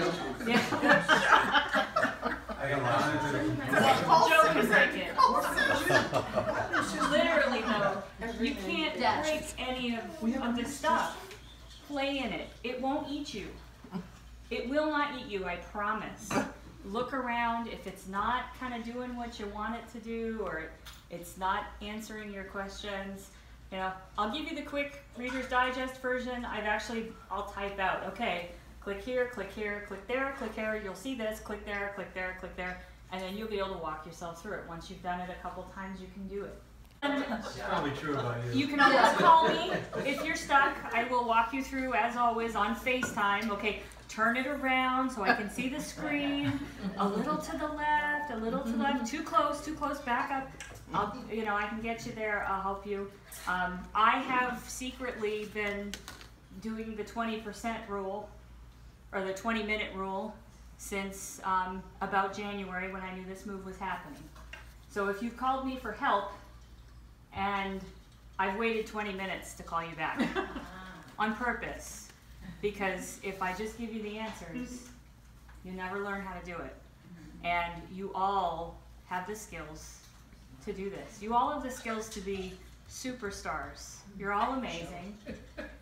joke. I got lost. Literally though, you can't break any of, of this stuff. Play in it. It won't eat you. It will not eat you, I promise. Look around. If it's not kind of doing what you want it to do, or it's not answering your questions, you know, I'll give you the quick Reader's Digest version. I've actually, I'll type out, okay, click here, click here, click there, click here. You'll see this. Click there, click there, click there, and then you'll be able to walk yourself through it. Once you've done it a couple times, you can do it. And Probably true about you. you can always call me if you're stuck. I will walk you through, as always, on FaceTime. Okay, turn it around so I can see the screen. A little to the left, a little to the left. Too close, too close. Back up. I'll, you know, I can get you there. I'll help you. Um, I have secretly been doing the 20% rule, or the 20 minute rule, since um, about January when I knew this move was happening. So if you've called me for help, and I've waited 20 minutes to call you back on purpose because if I just give you the answers, you never learn how to do it. And you all have the skills to do this. You all have the skills to be superstars. You're all amazing.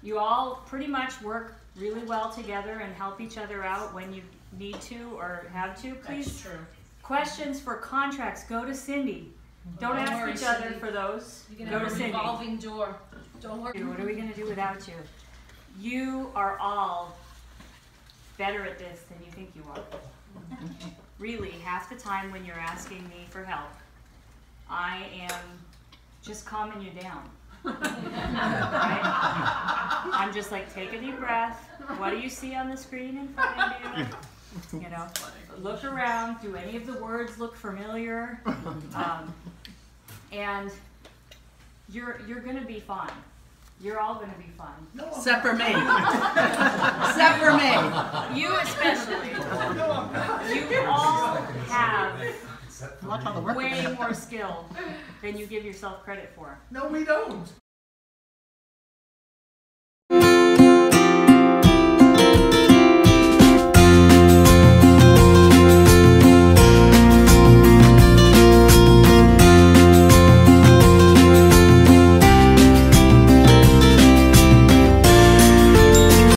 You all pretty much work really well together and help each other out when you need to or have to. Please true. questions for contracts go to Cindy. Mm-hmm. Don't, Don't ask worry, each other Cindy. for those. You're Go gonna to have a Cindy. revolving door. Don't worry. What are we gonna do without you? You are all better at this than you think you are. Really, half the time when you're asking me for help, I am just calming you down. Right? I'm just like, take a deep breath. What do you see on the screen in front of you? You know, look around. Do any of the words look familiar? Um, and you're you're gonna be fine. You're all gonna be fine. Except for me. Except for me. You especially. You all have I'm not trying to work way more skill than you give yourself credit for. No, we don't.